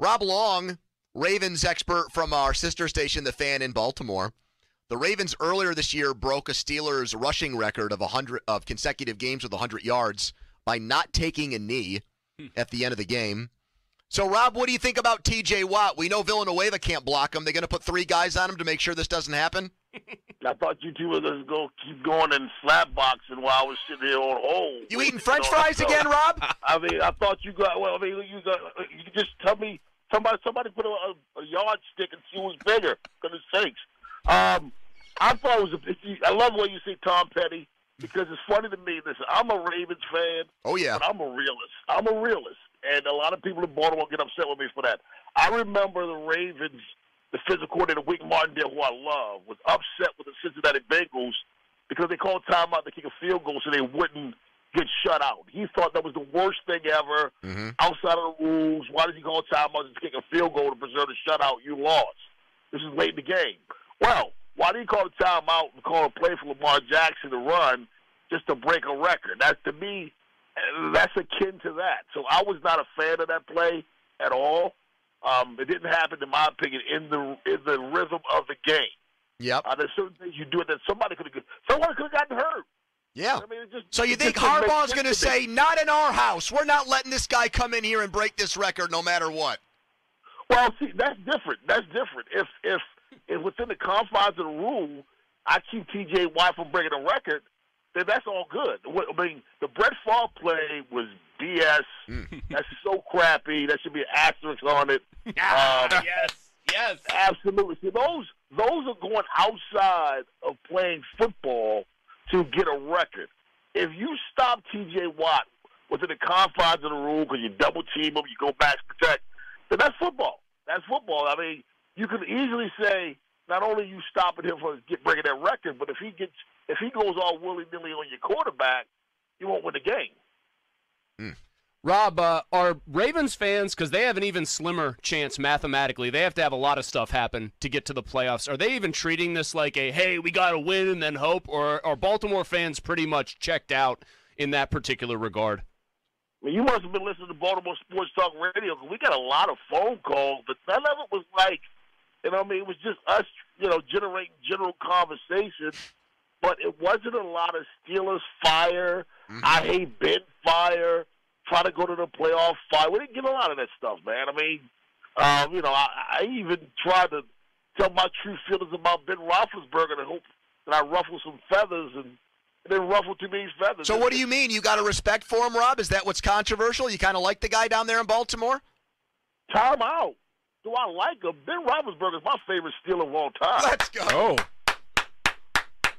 Rob Long, Ravens expert from our sister station, The Fan in Baltimore. The Ravens earlier this year broke a Steelers rushing record of 100 of consecutive games with 100 yards by not taking a knee hmm. at the end of the game. So, Rob, what do you think about TJ Watt? We know Villanueva can't block him. They're going to put three guys on him to make sure this doesn't happen? I thought you two were going to go keep going and slap boxing while I was sitting here on hold. You eating French fries again, Rob? I mean, I thought you got. Well, I mean, you got. You just tell me somebody. Somebody put a, a, a yardstick and see who's bigger. Goodness sakes. Um, I thought it was. A, I love what you say, Tom Petty, because it's funny to me. Listen, I'm a Ravens fan. Oh yeah. But I'm a realist. I'm a realist, and a lot of people in Baltimore get upset with me for that. I remember the Ravens the physical coordinator, Wink Martindale, who I love, was upset with the Cincinnati Bengals because they called timeout to kick a field goal so they wouldn't get shut out. He thought that was the worst thing ever mm-hmm. outside of the rules. Why did he call timeout to kick a field goal to preserve the shutout? You lost. This is late in the game. Well, why did you call a timeout and call a play for Lamar Jackson to run just to break a record? That's to me, that's akin to that. So I was not a fan of that play at all. Um, it didn't happen, in my opinion, in the in the rhythm of the game. Yep. Uh, there's certain things you do it that somebody could have somebody could have gotten hurt. Yeah. I mean, just, so you think Harbaugh's going to say, "Not in our house. We're not letting this guy come in here and break this record, no matter what." Well, see, that's different. That's different. If if if within the confines of the rule, I keep T.J. Watt from breaking a record, then that's all good. I mean, the Brett Favre play was BS. Mm. that's so crappy. That should be an asterisk on it. Um, yes, yes, absolutely. See, those those are going outside of playing football to get a record. If you stop T.J. Watt within the confines of the rule because you double team them, you go back protect, then that's football. That's football. I mean, you could easily say not only you stopping him from get, breaking that record, but if he gets if he goes all willy nilly on your quarterback, you won't win the game. Mm. Rob, uh, are Ravens fans because they have an even slimmer chance mathematically? They have to have a lot of stuff happen to get to the playoffs. Are they even treating this like a hey, we got to win and then hope, or are Baltimore fans pretty much checked out in that particular regard? I mean, you must have been listening to Baltimore Sports Talk Radio because we got a lot of phone calls, but none of it was like, you know, I mean, it was just us, you know, generating general conversation but it wasn't a lot of Steelers fire. Mm-hmm. I hate Ben fire. Try to go to the playoff fire. We didn't get a lot of that stuff, man. I mean, um, you know, I, I even tried to tell my true feelings about Ben Roethlisberger and hope that I ruffle some feathers and then ruffle too many feathers. So what do you mean? You got a respect for him, Rob? Is that what's controversial? You kind of like the guy down there in Baltimore? Time out. Do I like him? Ben Roethlisberger is my favorite Steeler of all time. Let's go. Oh.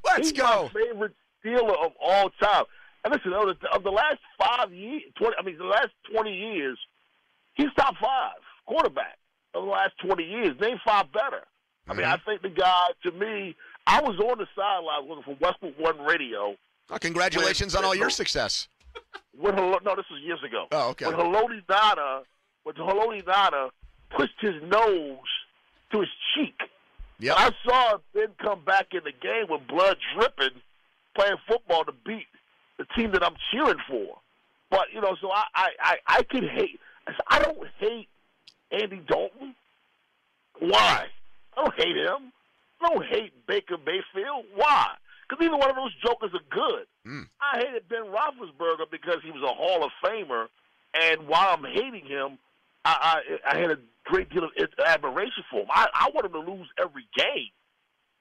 Let's He's go. my favorite Steeler of all time. And listen, of the, of the last five years, 20, I mean, the last 20 years, he's top five quarterback of the last 20 years. Name five better. I mean, I Mm-hmm. think the guy, to me, I was on the sideline looking for Westwood One Radio. Oh, congratulations on all your success. When no, this was years ago. Oh, okay. When Haloti Ngata, when Haloti Ngata pushed his nose to his cheek. I saw Ben come back in the game with blood dripping, playing football to beat the team that I'm cheering for. But you know, so I I I, I could hate. I don't hate Andy Dalton. Why? I don't hate him. I don't hate Baker Mayfield. Why? Because neither one of those jokers are good. Mm. I hated Ben Roethlisberger because he was a Hall of Famer, and while I'm hating him, I I, I had a great deal of admiration for him. I, I want him to lose every game,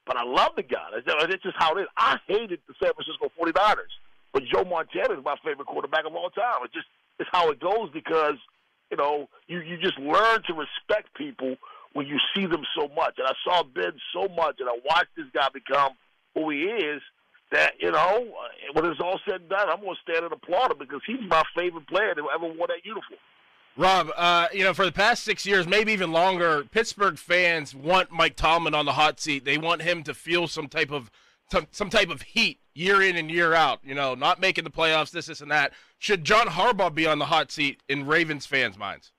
but I love the guy. That's, that's just how it is. I hated the San Francisco 49ers, but Joe Montana is my favorite quarterback of all time. It's just it's how it goes because you know you you just learn to respect people when you see them so much. And I saw Ben so much, and I watched this guy become who he is. That you know, when it's all said and done, I'm going to stand and applaud him because he's my favorite player that ever wore that uniform. Rob, uh, you know, for the past six years, maybe even longer, Pittsburgh fans want Mike Tomlin on the hot seat. They want him to feel some type of some, some type of heat year in and year out. You know, not making the playoffs, this, this, and that. Should John Harbaugh be on the hot seat in Ravens fans' minds?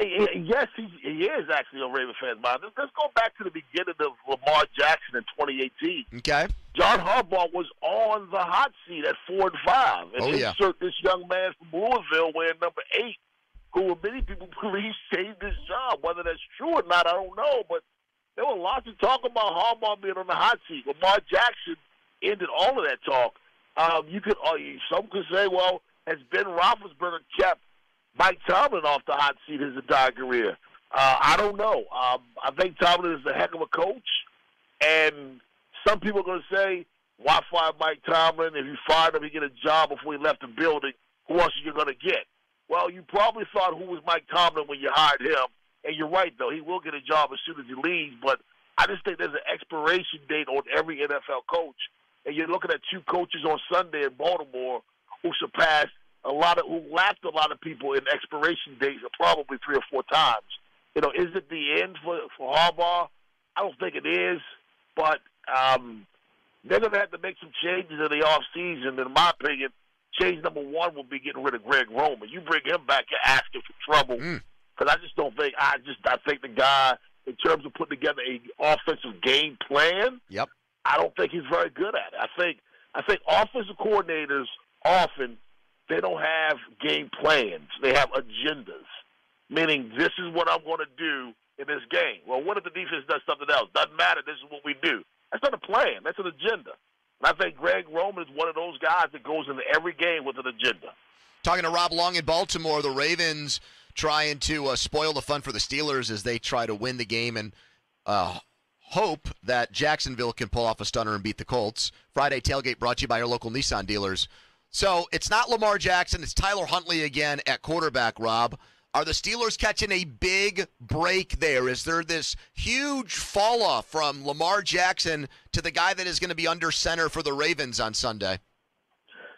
Yes, he, he is actually on Raven fans' mind. Let's, let's go back to the beginning of Lamar Jackson in 2018. Okay. John Harbaugh was on the hot seat at four and five, and Oh, yeah. insert this young man from Louisville wearing number eight who many people believe saved his job. Whether that's true or not, I don't know. But there were lots of talk about Harbaugh being on the hot seat. Lamar Jackson ended all of that talk. Um, you could, uh, some could say, well, has Ben Roethlisberger kept Mike Tomlin off the hot seat his entire career? Uh, I don't know. Um, I think Tomlin is a heck of a coach, and some people are going to say, why fire Mike Tomlin? If you fired him, he get a job before he left the building. Who else are you going to get? Well, you probably thought who was Mike Tomlin when you hired him, and you're right though. He will get a job as soon as he leaves, but I just think there's an expiration date on every NFL coach. And you're looking at two coaches on Sunday in Baltimore who surpassed a lot of, who lapped a lot of people in expiration dates, probably three or four times. You know, is it the end for for Harbaugh? I don't think it is, but um, they're going to have to make some changes in the off season. In my opinion, change number one will be getting rid of Greg Roman. You bring him back, you're asking for trouble. Because I just don't think I just I think the guy in terms of putting together a offensive game plan. Yep. I don't think he's very good at it. I think I think offensive coordinators often they don't have game plans. They have agendas, meaning this is what I'm going to do in this game. Well, what if the defense does something else? Doesn't matter. This is what we do. That's not a plan. That's an agenda. And I think Greg Roman is one of those guys that goes into every game with an agenda. Talking to Rob Long in Baltimore, the Ravens trying to uh, spoil the fun for the Steelers as they try to win the game and uh, hope that Jacksonville can pull off a stunner and beat the Colts. Friday tailgate brought to you by your local Nissan dealers. So it's not Lamar Jackson, it's Tyler Huntley again at quarterback, Rob. Are the Steelers catching a big break there? Is there this huge fall off from Lamar Jackson to the guy that is going to be under center for the Ravens on Sunday?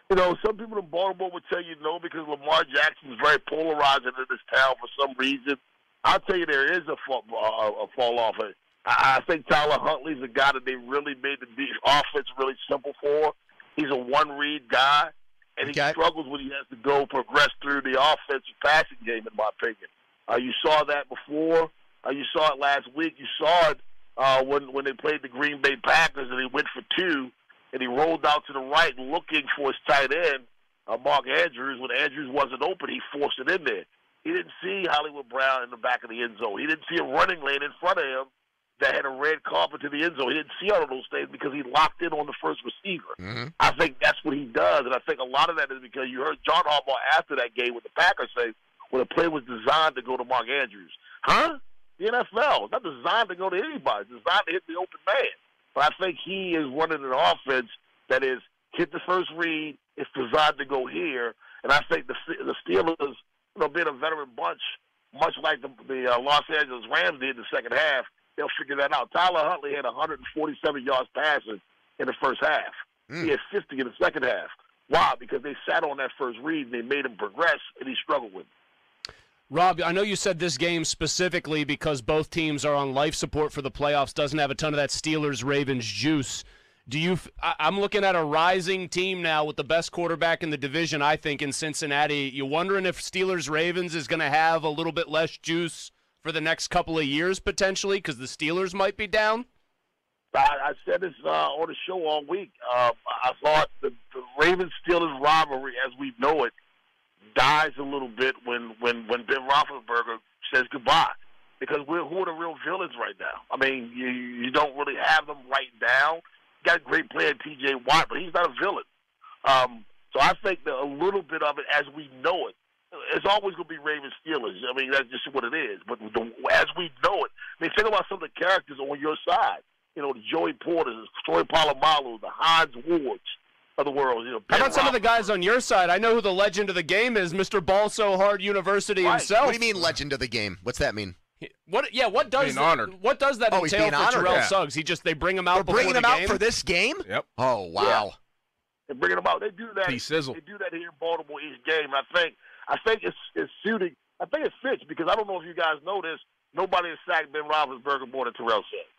You know, some people in Baltimore would tell you no because Lamar Jackson is very polarizing in this town for some reason. I'll tell you there is a fall, uh, a fall off. I, I think Tyler Huntley's a guy that they really made the offense really simple for. He's a one read guy, and Okay. he struggles when he has to go progress through the offensive passing game. In my opinion, uh, you saw that before. Uh, you saw it last week. You saw it uh, when when they played the Green Bay Packers and he went for two and he rolled out to the right looking for his tight end, uh, Mark Andrews. When Andrews wasn't open, he forced it in there. He didn't see Hollywood Brown in the back of the end zone. He didn't see a running lane in front of him that had a red carpet to the end zone. He didn't see all of those things because he locked in on the first receiver. Mhm. I think that's what he does, and I think a lot of that is because you heard John Harbaugh after that game with the Packers say, "Well, the play was designed to go to Mark Andrews." Huh? The NFL it's not designed to go to anybody. It's designed to hit the open man. But I think he is running an offense that is hit the first read. It's designed to go here, and I think the the Steelers, you know, being a veteran bunch, much like the, the uh, Los Angeles Rams did in the second half, they'll figure that out. Tyler Huntley had 147 yards passing in the first half. Hmm. He had 50 in the second half. Why? Because they sat on that first read and they made him progress, and he struggled with it. Rob, I know you said this game specifically because both teams are on life support for the playoffs, doesn't have a ton of that Steelers Ravens juice. Do you? I'm looking at a rising team now with the best quarterback in the division, I think, in Cincinnati. You wondering if Steelers Ravens is going to have a little bit less juice for the next couple of years potentially because the Steelers might be down? I, I said this uh, on the show all week. Um, I thought the, the Ravens Steelers rivalry, as we know it, dies a little bit when when when Ben Roethlisberger says goodbye. Because we're who are the real villains right now? I mean, you you don't really have them right now. You got a great player T.J. Watt, but he's not a villain. Um, so I think that a little bit of it, as we know it, it's always going to be Ravens Steelers. I mean, that's just what it is. But the, as we know it, I mean, think about some of the characters on your side. You know, the Joey Porters, the Troy Polamalu, the Hines Wards of the world. You know, How Ben about some of the guys on your side? I know who the legend of the game is, Mr. Ball So Hard University Right. himself. What do you mean, legend of the game? What's that mean? What? Yeah. What does? Being honored. What does that Oh, he's entail being for honored. Terrell Yeah. Suggs? He just they bring him out We're bringing the him out for this game? Yep. Oh, wow. They're bringing them out. They do that. T sizzle. They do that here in Baltimore each game. I think I think it's it's suiting. I think it fits because I don't know if you guys know this. Nobody has sacked Ben Roethlisberger more than Terrell Suggs.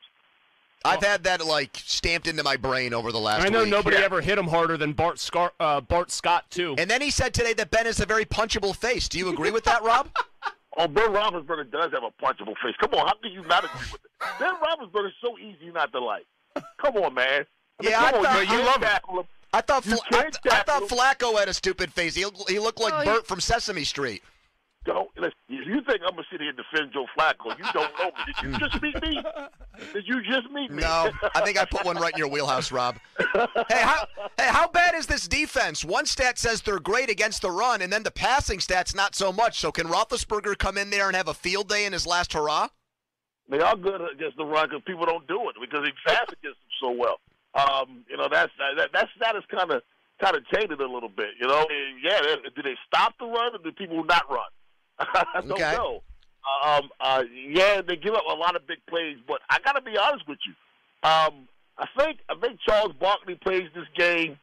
I've had that like stamped into my brain over the last I know week. nobody Yeah. ever hit him harder than Bart, Scar- uh, Bart Scott too. And then he said today that Ben is a very punchable face. Do you agree with that, Rob? Oh, Ben Roethlisberger does have a punchable face. Come on, how can you not agree with it? Ben Roethlisberger is so easy not to like. Come on, man. I mean, Yeah, I come on, thought- you I love him. Tackle him. I thought You Fla- I, can't I thought Flacco had a stupid face. He, he looked like Well, he- Bert from Sesame Street. don't. Listen, you think I'm gonna sit here and defend Joe Flacco, you don't know me. Did you just meet me? Did you just meet me? No, I think I put one right in your wheelhouse, Rob. Hey, how hey, how bad is this defense? One stat says they're great against the run, and then the passing stats not so much. So can Roethlisberger come in there and have a field day in his last hurrah? They are good against the run because people don't do it because he fast against them so well. Um, you know that's that that stat is kind of kind of tainted a little bit. You know, yeah. Do they stop the run or do people not run? I don't Okay. know. Um, uh, yeah, they give up a lot of big plays, but I got to be honest with you. Um, I think I think Charles Barkley plays this game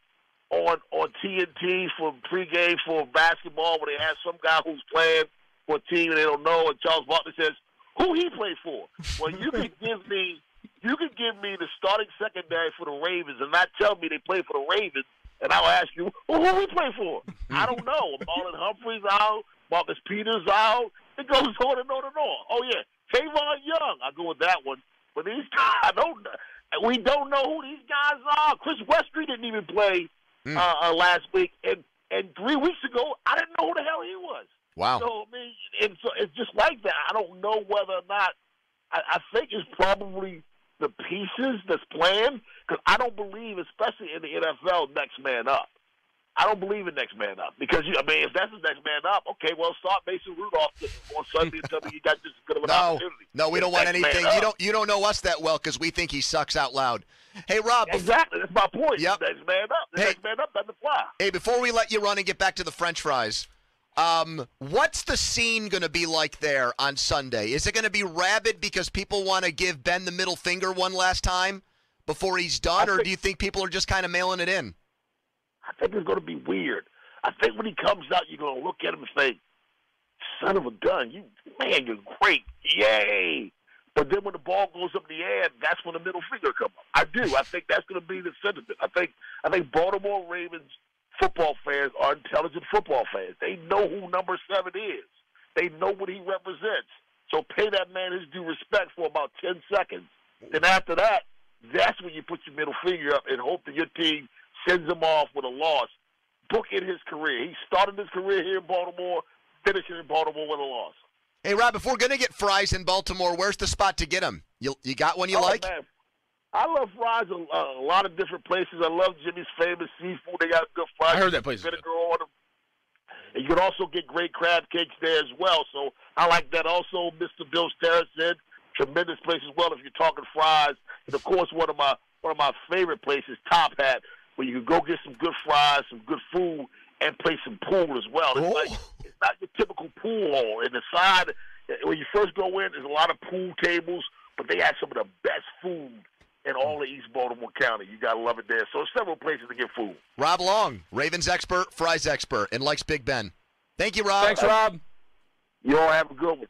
on on TNT for pregame for basketball where they have some guy who's playing for a team and they don't know, and Charles Barkley says who he played for. Well, you can give me you can give me the starting secondary for the Ravens and not tell me they play for the Ravens, and I'll ask you well, who we play for. I don't know. Marlon Humphrey's out, Marcus Peters out. It goes on and on and on. Oh yeah, Tavon Young. I go with that one. But these guys, I don't. We don't know who these guys are. Chris Westry didn't even play Hmm. uh, uh, last week, and and three weeks ago, I didn't know who the hell he was. Wow. So I mean, and so it's just like that. I don't know whether or not. I, I think it's probably the pieces that's playing because I don't believe, especially in the NFL, next man up. I don't believe in next man up because you, I mean, if that's the next man up, okay, well, start Mason Rudolph on Sunday and tell me you got this good of an No, opportunity. no, we It's don't want anything. You don't you don't know us that well because we think he sucks out loud. Hey, Rob. Exactly, that's my point. Yep. Next man up. The Hey. next man up doesn't fly. Hey, before we let you run and get back to the French fries, um, what's the scene going to be like there on Sunday? Is it going to be rabid because people want to give Ben the middle finger one last time before he's done, I or think- do you think people are just kind of mailing it in? I think it's going to be weird. I think when he comes out, you're going to look at him and say, "Son of a gun, you man, you're great, yay!" But then when the ball goes up in the air, that's when the middle finger comes up. I do. I think that's going to be the sentiment. I think I think Baltimore Ravens football fans are intelligent football fans. They know who number seven is. They know what he represents. So pay that man his due respect for about ten seconds. Then after that, that's when you put your middle finger up and hope that your team sends him off with a loss. Book in his career. He started his career here in Baltimore, finishing in Baltimore with a loss. Hey, Rob, if we're going to get fries in Baltimore, where's the spot to get them? You you got one you Oh, like? man. I love fries a, a lot of different places. I love Jimmy's famous seafood. They got good fries. I heard that place. Vinegar on them. And you can also get great crab cakes there as well. So I like that. Also, Mr. Bill's Terrace said tremendous place as well. If you're talking fries, and of course, one of my one of my favorite places, Top Hat, where you can go get some good fries, some good food, and play some pool as well. It's Oh. like it's not your typical pool hall. In the side, when you first go in, there's a lot of pool tables, but they have some of the best food in all of East Baltimore County. You gotta love it there. So several places to get food. Rob Long, Ravens expert, fries expert, and likes Big Ben. Thank you, Rob. Thanks, Rob. You all have a good one.